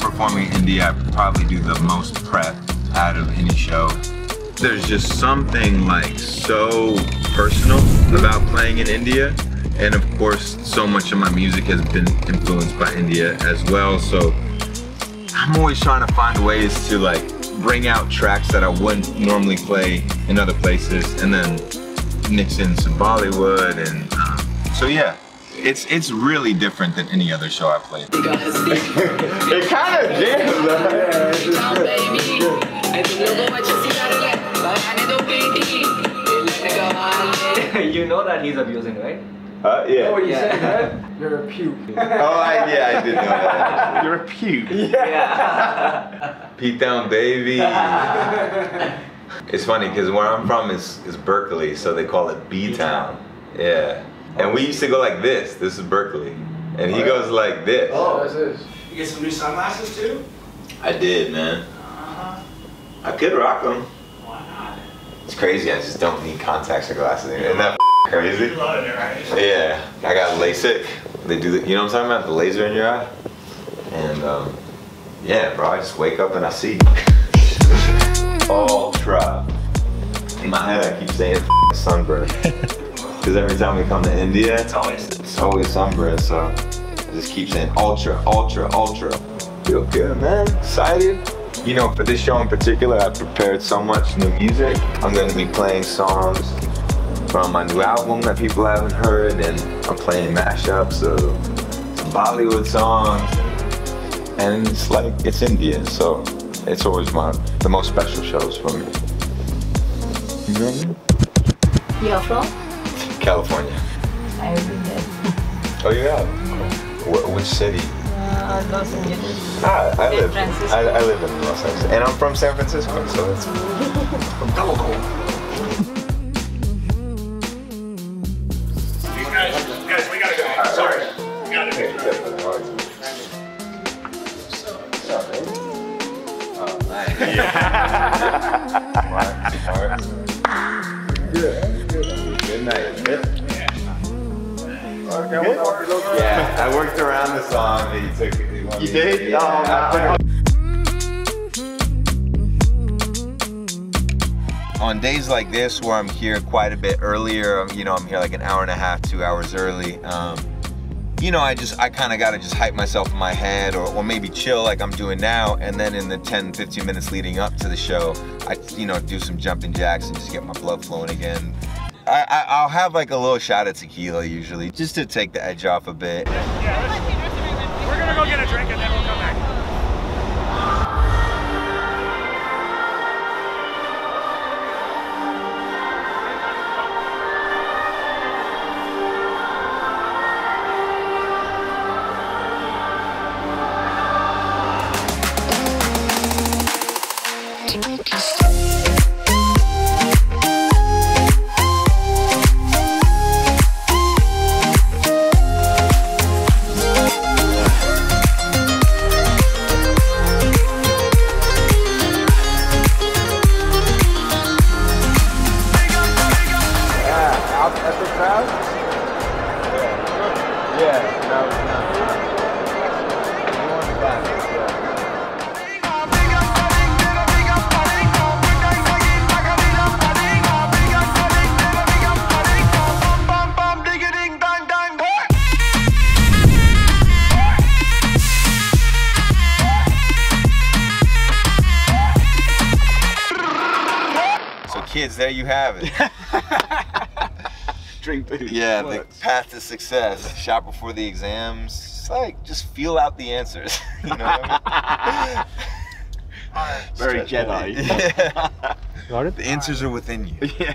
I'm performing in India, I probably do the most prep out of any show. There's just something like so personal about playing in India. And of course, so much of my music has been influenced by India as well. So I'm always trying to find ways to like bring out tracks that I wouldn't normally play in other places and then mix in some Bollywood and um, so yeah. It's it's really different than any other show I've played. it kind of jams. you know that he's abusing, right? Uh, yeah. Oh, you Yeah. said that? You're a puke. Oh, I, yeah, I did know that. You're a puke. Yeah. Pete Down Baby. it's funny because where I'm from is, is Berkeley, so they call it B Town. Yeah. And we used to go like this. This is Berkeley. And he goes like this. Oh, this is. You get some new sunglasses too? I did, man. Uh-huh. I could rock them. Why not? It's crazy. I just don't need contacts or glasses. Isn't that crazy? You're loving it, right? Yeah. I got LASIK. They do the, you know what I'm talking about? The laser in your eye. And um, yeah, bro, I just wake up and I see ultra. In my head, I keep saying sunburn. Because every time we come to India, It's always. it's always sunburn. So I just keep saying ultra, ultra, ultra. Feel good, man. Excited. You know, for this show in particular, I prepared so much new music. I'm going to be playing songs from my new album that people haven't heard, and I'm playing mashups of some Bollywood songs. And it's like, it's India, so it's always my the most special shows for me. Mean? You're from? California. I've been there. Oh, you have? Wh- which city? Uh, Los Angeles. Ah, I San live. Francisco. I, I live in Los Angeles, and I'm from San Francisco, so it's Double cool. You guys, guys, we gotta go. Sorry. We gotta go. Good Yeah, I worked around the song that you took. You did? Yeah. Oh, I On days like this, where I'm here quite a bit earlier, um, you know, I'm here like an hour and a half, two hours early. Um, you know, I just, I kind of got to just hype myself in my head or, or maybe chill like I'm doing now. And then in the 10, 15 minutes leading up to the show, I, you know, do some jumping jacks and just get my blood flowing again. I, I, I'll have like a little shot of tequila usually, just to take the edge off a bit. Yeah, we're gonna go get a drink and then Yeah. Kids, there you have it. Drink booty. Yeah, the path to success. Shop before the exams. It's like just feel out the answers. you know I mean? Very Stretch- Jedi. Yeah. Got it? The answers are within you. Yeah.